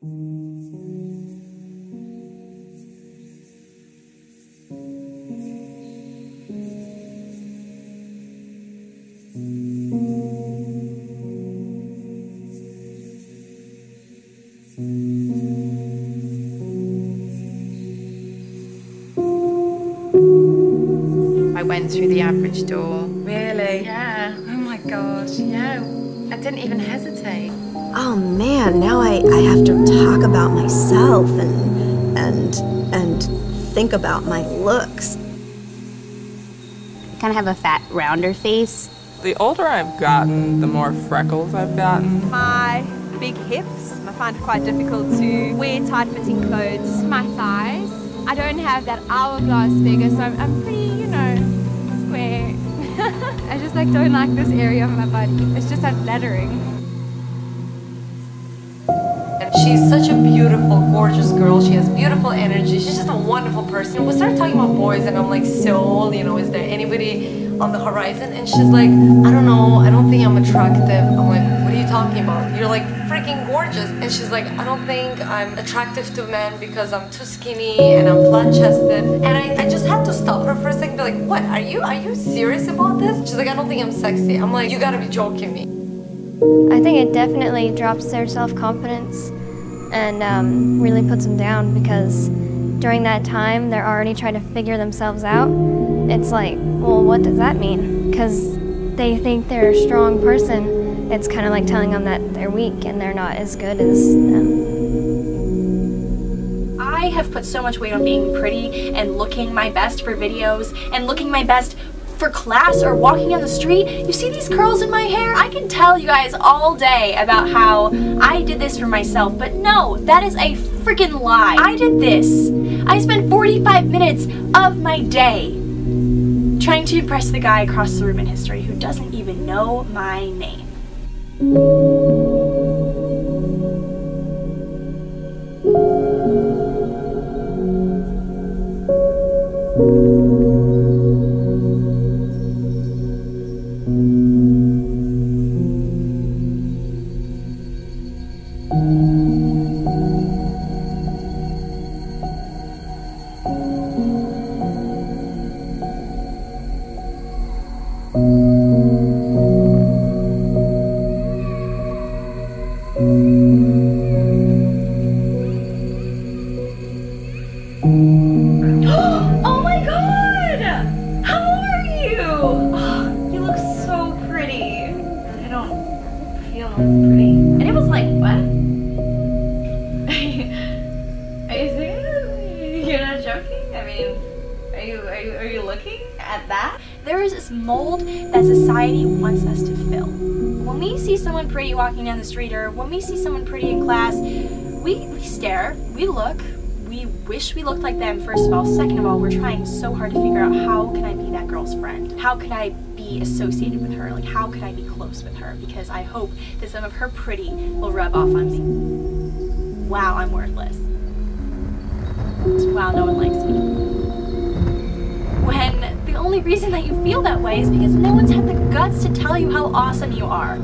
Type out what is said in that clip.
I went through the average door. Really? Yeah. Oh my god. Yeah. I didn't even hesitate. Oh man, now I, I have to talk about myself and and and think about my looks. I kind of have a fat, rounder face. The older I've gotten, the more freckles I've gotten. My big hips, I find it quite difficult to wear tight-fitting clothes. My thighs, I don't have that hourglass figure, so I'm, I'm pretty, you know, square. I just like don't like this area of my body. It's just unflattering. She's such a beautiful, gorgeous girl. She has beautiful energy. She's just a wonderful person. We started talking about boys, and I'm like, so, you know, is there anybody on the horizon? And she's like, I don't know. I don't think I'm attractive. I'm like, what are you talking about? You're like freaking gorgeous. And she's like, I don't think I'm attractive to men because I'm too skinny and I'm flat chested. And I, I just had to stop her for a second, be like, what? Are you are you serious about this? She's like, I don't think I'm sexy. I'm like, you gotta be joking me. I think it definitely drops their self-confidence and um, really puts them down because during that time they're already trying to figure themselves out. It's like, well, what does that mean? Because they think they're a strong person. It's kind of like telling them that they're weak and they're not as good as them. I have put so much weight on being pretty and looking my best for videos and looking my best for class or walking on the street. You see these curls in my hair? I can tell you guys all day about how I did this for myself, but no, that is a freaking lie. I did this. I spent 45 minutes of my day trying to impress the guy across the room in history who doesn't even know my name. Oh my god! How are you? at that? There is this mold that society wants us to fill. When we see someone pretty walking down the street or when we see someone pretty in class, we, we stare, we look, we wish we looked like them, first of all. Second of all, we're trying so hard to figure out how can I be that girl's friend? How can I be associated with her? Like, how can I be close with her? Because I hope that some of her pretty will rub off on me. Wow, I'm worthless. Wow, no one likes me. Only reason that you feel that way is because no one's had the guts to tell you how awesome you are.